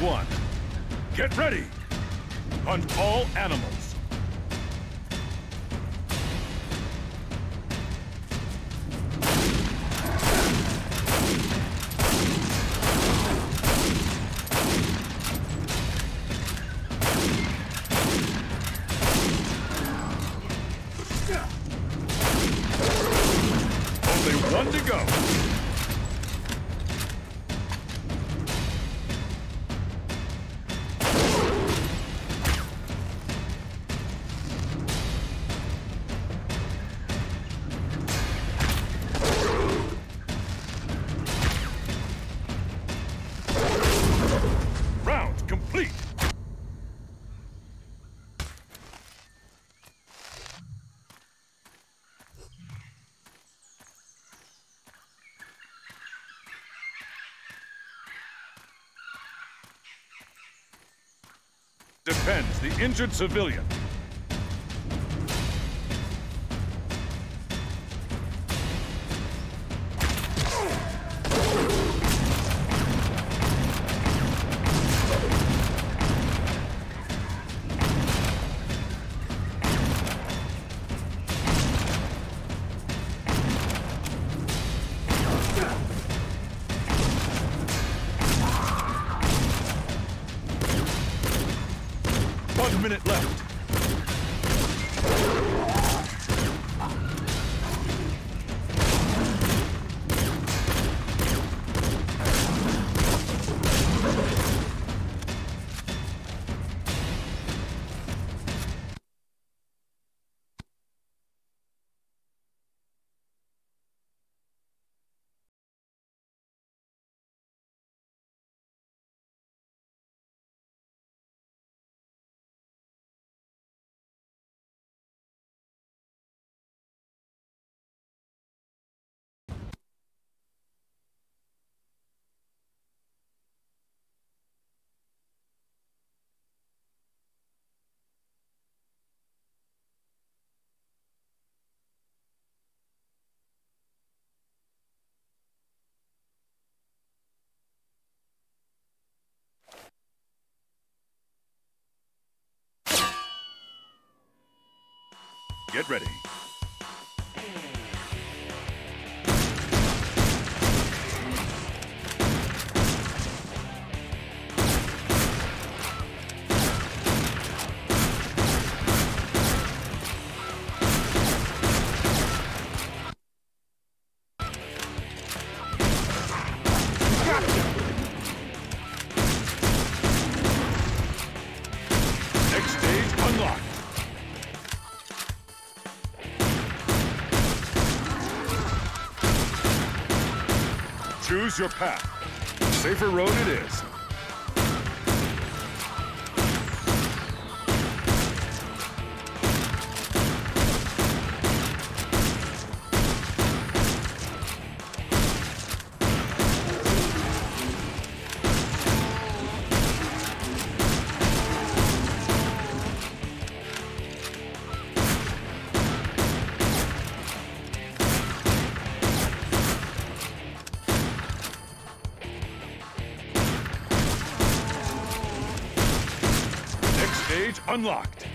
one. Get ready. Hunt all animals. Defends the injured civilian. Get ready. Your path. Safer road it is. Unlocked.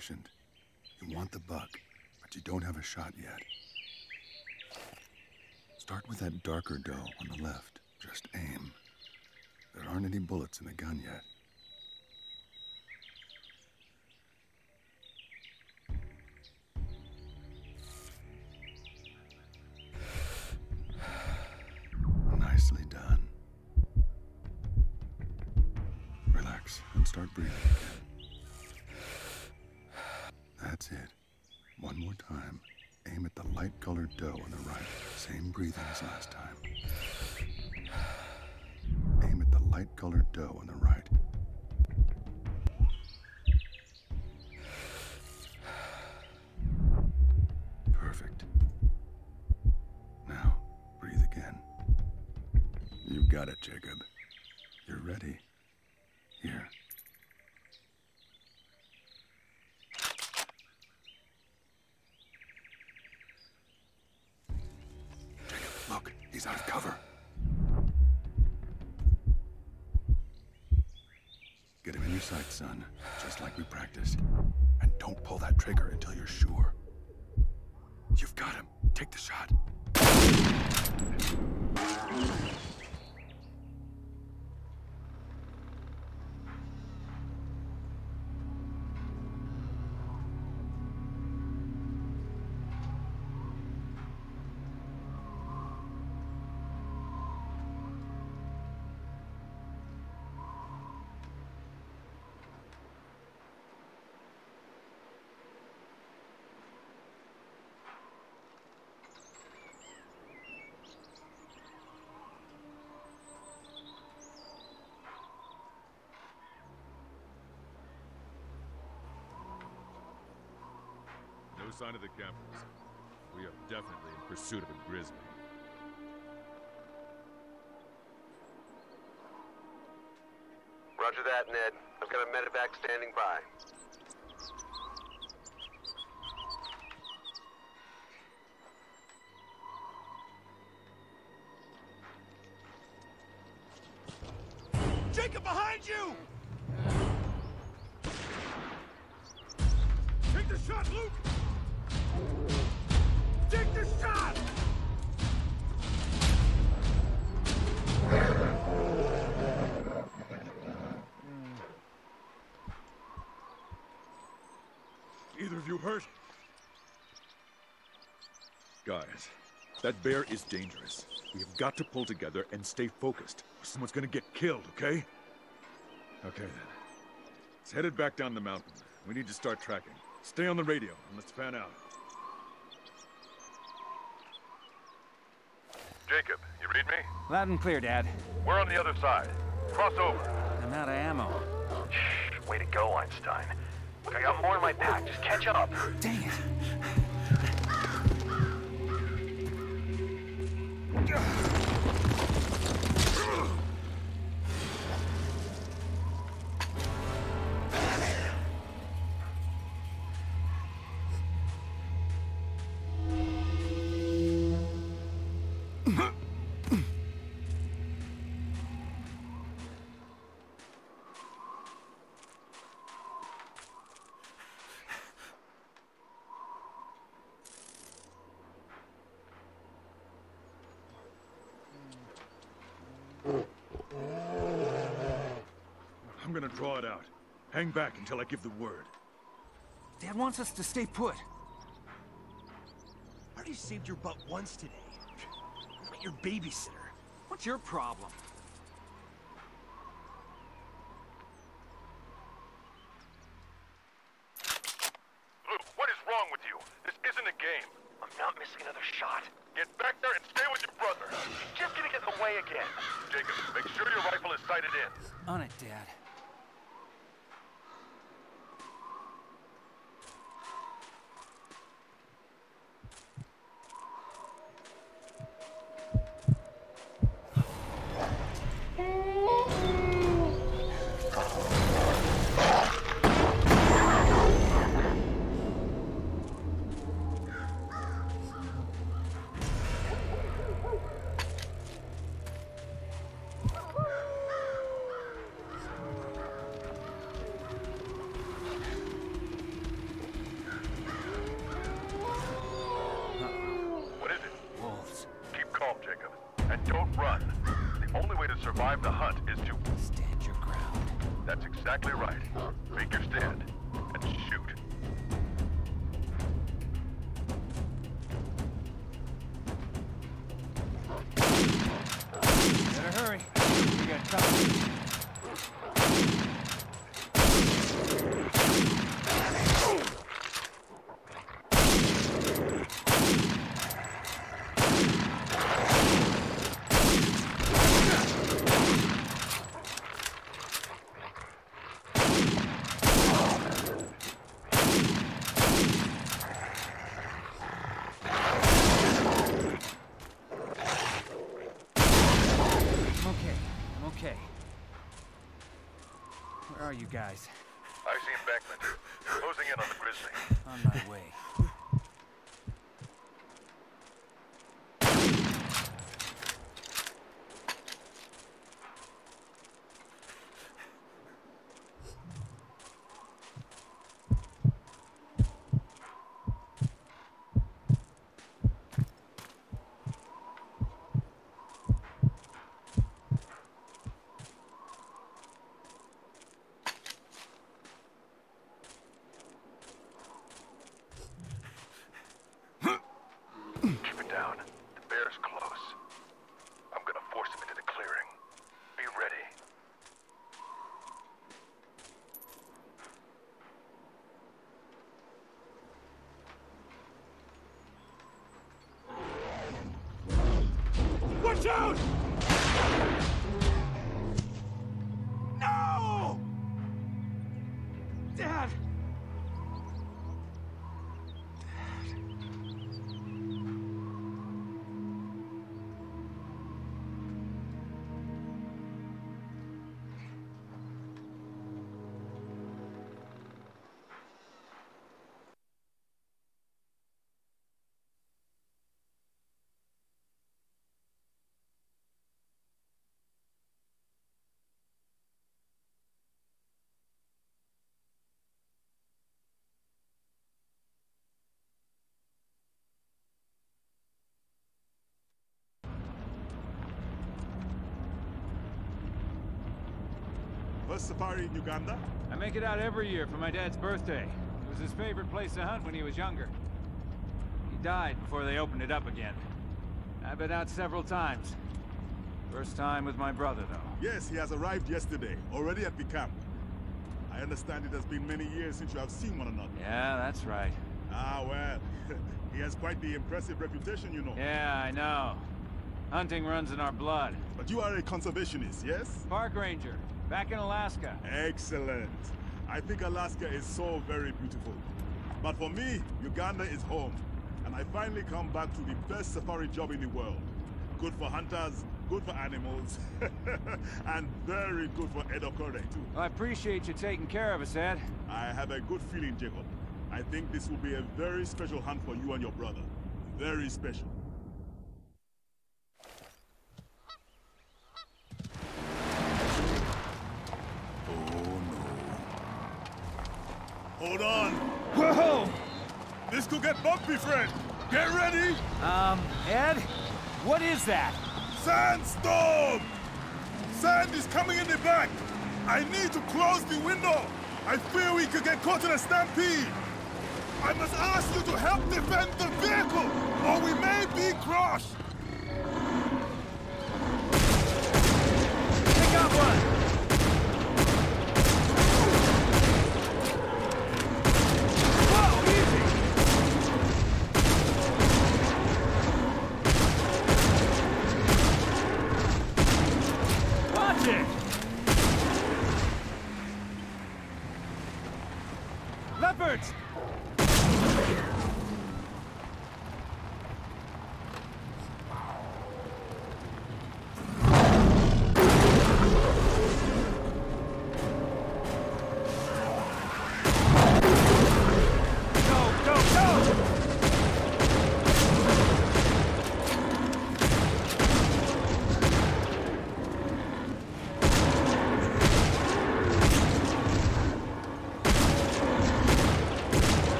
Patient. You want the buck, but you don't have a shot yet. Start with that darker doe on the left. Just aim. There aren't any bullets in the gun yet. Got it, Jacob. You're ready. Here. Look. He's out of cover. Get him in your sights, son. Just like we practiced. And don't pull that trigger until you're sure. You've got him. Take the shot. Sign of the campers. We are definitely in pursuit of a grizzly. Roger that, Ned. I've got a medevac standing by. Either of you hurt? Guys, that bear is dangerous. We have got to pull together and stay focused. or Someone's gonna get killed, okay? Okay then. It's headed back down the mountain. We need to start tracking. Stay on the radio and let's fan out. Jacob, you read me? Loud and clear, Dad. We're on the other side. Cross over. I'm out of ammo. Shh, way to go, Einstein. Look, I got more in my pack. Just catch up. Dang it. I'm gonna draw it out. Hang back until I give the word. Dad wants us to stay put. I already saved your butt once today. I'm not your babysitter. What's your problem? Luke, what is wrong with you? This isn't a game. I'm not missing another shot. Get back there and stay with your brother. He's just gonna get in the way again. Jacob, make sure your rifle is sighted in. On it, Dad. We got company. I'm okay. I'm okay. Where are you guys? I see embankment. Closing in on the Grizzly. On my way. Keep it down. The bear's close. I'm gonna force him into the clearing. Be ready. Watch out! No! Dad! First safari in Uganda? I make it out every year for my dad's birthday. It was his favorite place to hunt when he was younger. He died before they opened it up again. I've been out several times. First time with my brother, though. Yes, he has arrived yesterday, already at the camp. I understand it has been many years since you have seen one another. Yeah, that's right. Ah, well, he has quite the impressive reputation, you know. Yeah, I know. Hunting runs in our blood. But you are a conservationist, yes? Park ranger, back in Alaska. Excellent. I think Alaska is so very beautiful. But for me, Uganda is home. And I finally come back to the best safari job in the world. Good for hunters, good for animals, and very good for Edokore too. I appreciate you taking care of us, Ed. I have a good feeling, Jacob. I think this will be a very special hunt for you and your brother. Very special. Hold on. Whoa! This could get bumpy, friend. Get ready. Um, Ed? What is that? Sandstorm! Sand is coming in the back. I need to close the window. I fear we could get caught in a stampede. I must ask you to help defend the vehicle, or we may be crushed. Pick up one!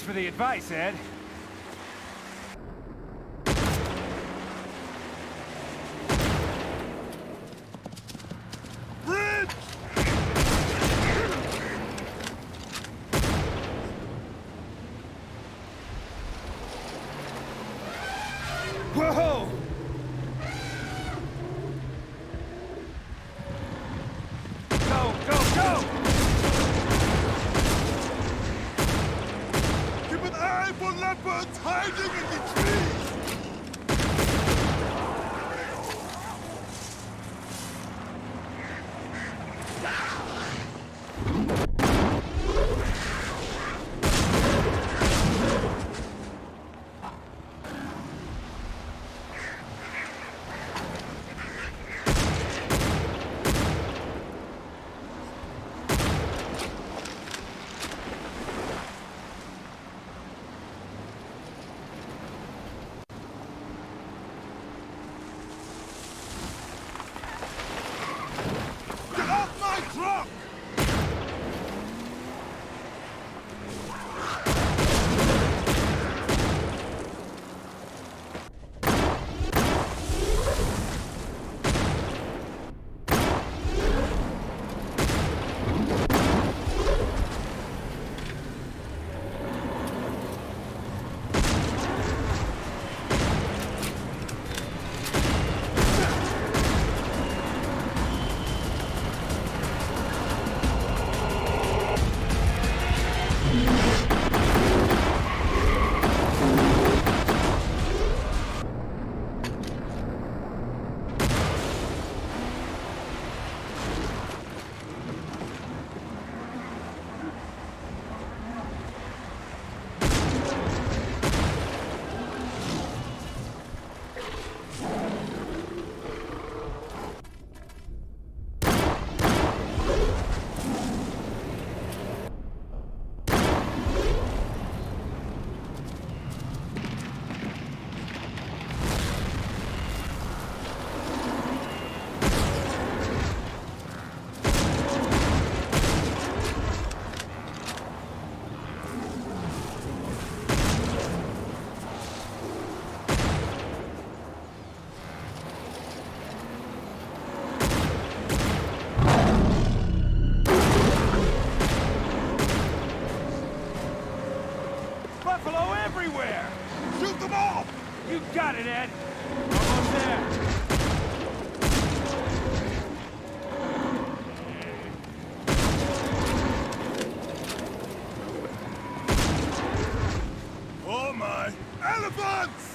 Thanks for the advice, Ed. You got it, Ed! Almost there! Oh my! Elephants!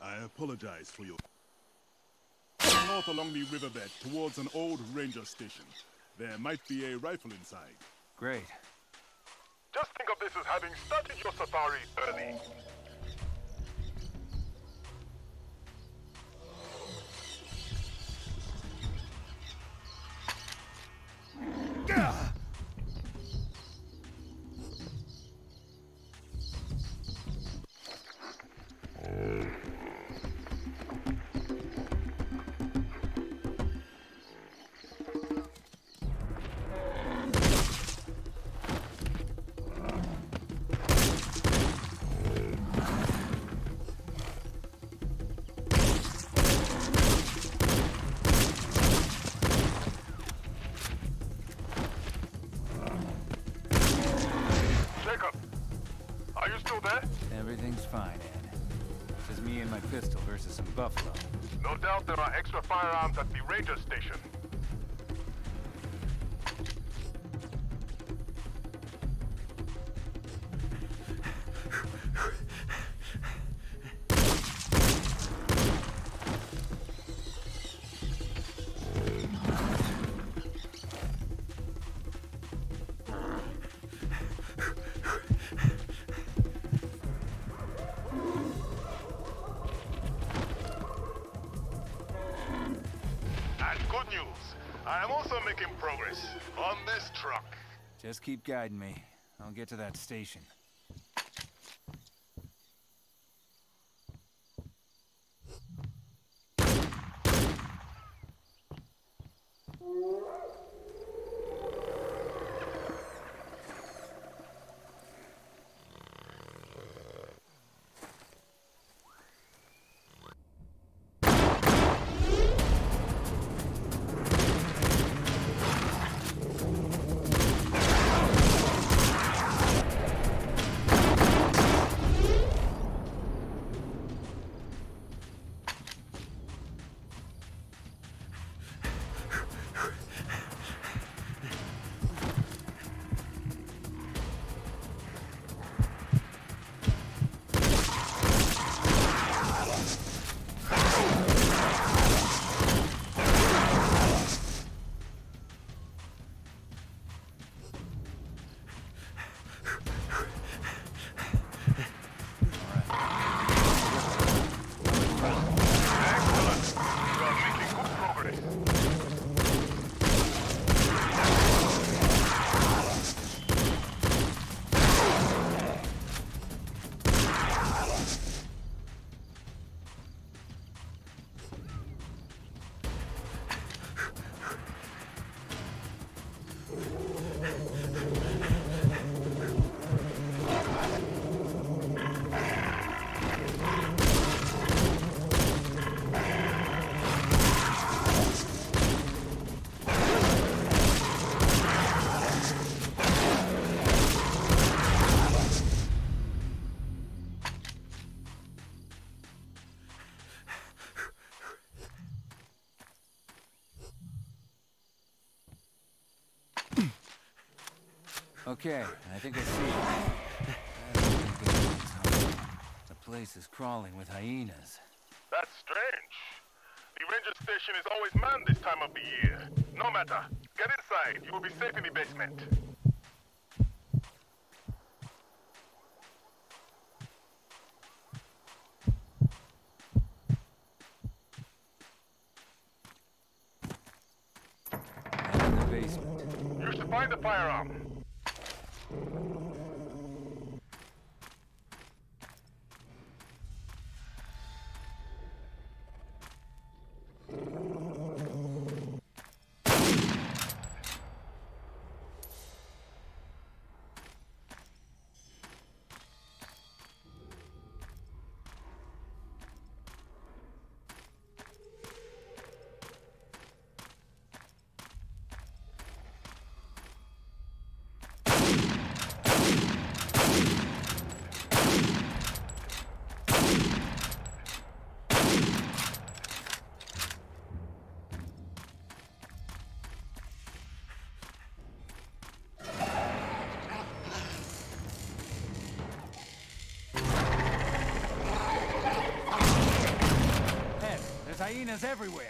I apologize for your... North along the riverbed towards an old ranger station. There might be a rifle inside. Great. Just think of this as having started your safari early. Everything's fine, Ed. Just me and my pistol versus some buffalo. No doubt there are extra firearms at the ranger station. Just keep guiding me. I'll get to that station. Okay, I think I see it. I don't think it's home. The place is crawling with hyenas. That's strange. The ranger station is always manned this time of the year. No matter. Get inside. You will be safe in the basement. In the basement. You should find the firearm. Hyenas everywhere.